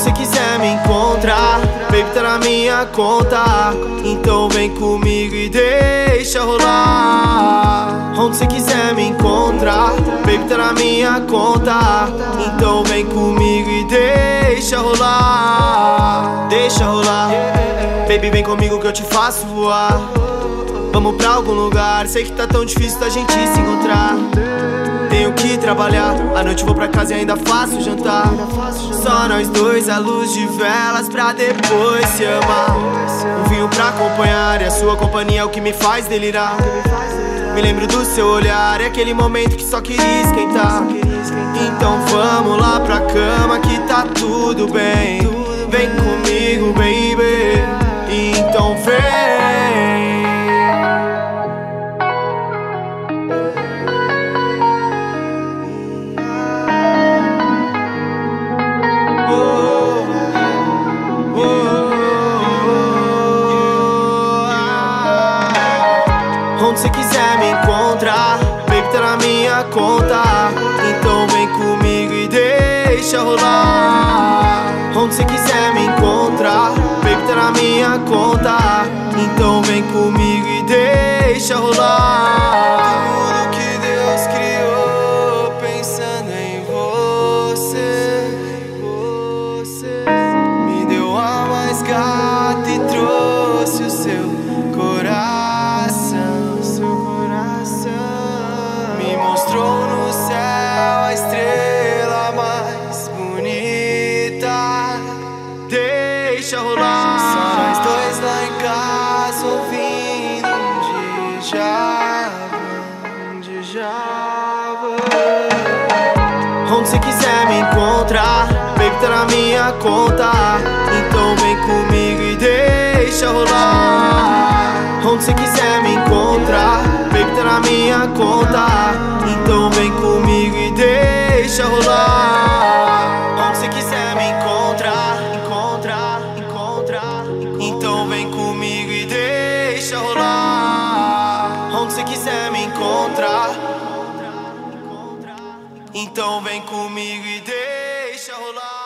Você quiser me encontrar, baby tá na minha conta. Então vem comigo e deixa rolar. Onde você quiser me encontrar, baby tá na minha conta. Então vem comigo e deixa rolar. Deixa rolar. Baby, vem comigo que eu te faço voar. Vamos pra algum lugar, sei que tá tão difícil da gente se encontrar. Trabalhar, à noite vou pra casa e ainda faço jantar. Só nós dois, a luz de velas pra depois se amar. Um vinho pra acompanhar e a sua companhia é o que me faz delirar. Me lembro do seu olhar, é aquele momento que só queria esquentar. Então vamos lá pra cama que tá tudo bem. Onde você quiser me encontrar, baby tá na minha conta. Então vem comigo e deixa rolar. Onde você quiser me encontrar, baby tá na minha conta. Então vem comigo e deixa rolar. Deixa rolar. Só nós dois lá em casa ouvindo um Djavan, um Djavan. Onde você quiser me encontrar, baby tá na minha conta. Então vem comigo e deixa rolar. Onde você quiser me encontrar, baby tá na minha conta. Então vem comigo e deixa rolar. Onde você quiser me encontrar. Então vem comigo e deixa rolar.